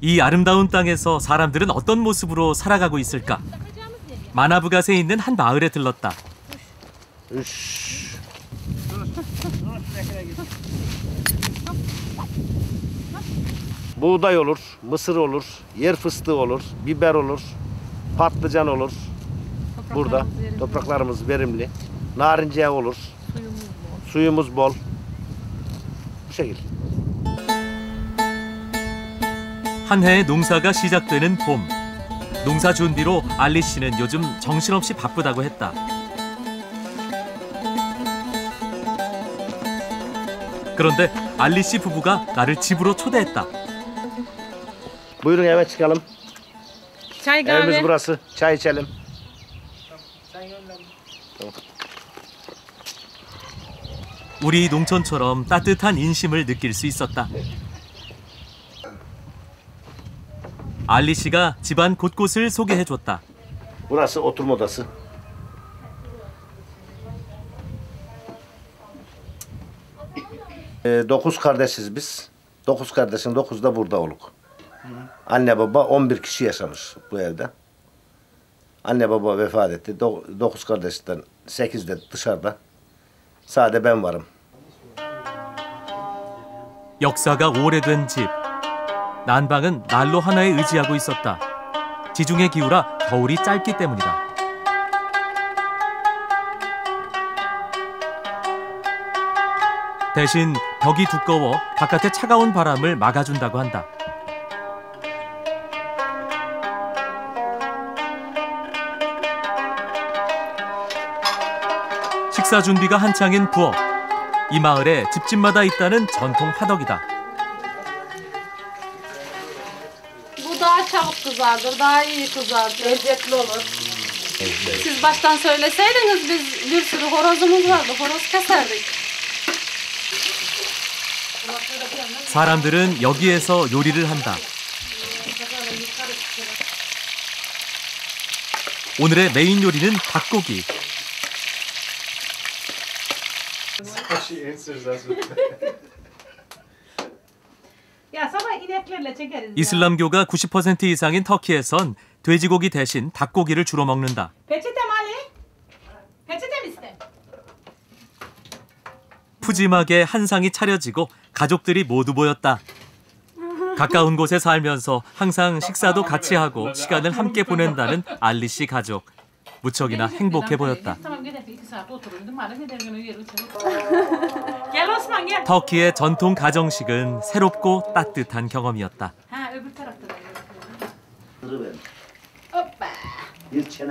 이 아름다운 땅에서 사람들은 어떤 모습으로 살아가고 있을까? 마나부갓에 있는 한 마을에 들렀다. Üş. Buğday olur, mısır olur, yer fıstığı olur, biber olur, patlıcan olur. Burada topraklarımız verimli. Narince olur. Suyumuz bol. Bu şekil. 한 해의 농사가 시작되는 봄. 농사 준비로 알리 씨는 요즘 정신없이 바쁘다고 했다. 그런데 알리 씨 부부가 나를 집으로 초대했다. Buyurun eve çıkalım. Çay Evimiz kahve. burası. Çay içelim. 우리 농촌처럼 따뜻한 인심을 느낄 수 있었다. 알리 씨가 집안 곳곳을 소개해 줬다. Burası oturma odası. Ee, dokuz kardeşiz biz. Dokuz kardeşin dokuz da burada oluk. Anne baba 11 kişi yaşamış bu evde. Anne baba vefat etti. Do- dokuz kardeşten sekiz de dışarıda. Sade ben varım. 역사가 오래된 집. 난방은 난로 하나에 의지하고 있었다. 지중해 기후라 겨울이 짧기 때문이다. 대신 벽이 두꺼워 바깥의 차가운 바람을 막아준다고 한다. 식사 준비가 한창인 부엌. 이 마을에 집집마다 있다는 전통 화덕이다. Bu daha çabuk kızardır, daha iyi kızardır. Lezzetli olur. Siz baştan söyleseydiniz biz bir sürü horozumuz vardı, horoz keserdik. 사람들은 여기에서 요리를 한다. 오늘의 메인 요리는 닭고기. 이슬람교가 90% 이상인 터키에선 돼지고기 대신 닭고기를 주로 먹는다. 푸짐하게 한 상이 차려지고 가족들이 모두 모였다. 가까운 곳에 살면서 항상 식사도 같이 하고 시간을 함께 보낸다는 알리 씨 가족. 무척이나 행복해 보였다. 터키의 전통 가정식은 새롭고 따뜻한 경험이었다.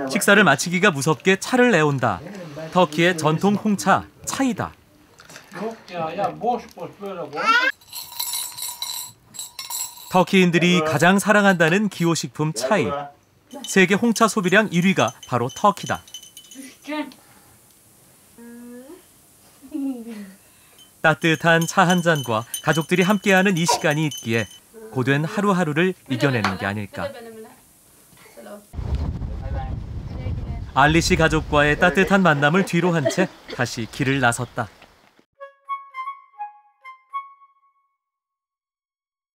식사를 마치기가 무섭게 차를 내온다. 터키의 전통 홍차 차이다. 터키인들이 가장 사랑한다는 기호식품 차이. 세계 홍차 소비량 1위가 바로 터키다. 따뜻한 차 한 잔과 가족들이 함께하는 이 시간이 있기에 고된 하루하루를 이겨내는 게 아닐까. 알리 씨 가족과의 따뜻한 만남을 뒤로 한 채 다시 길을 나섰다.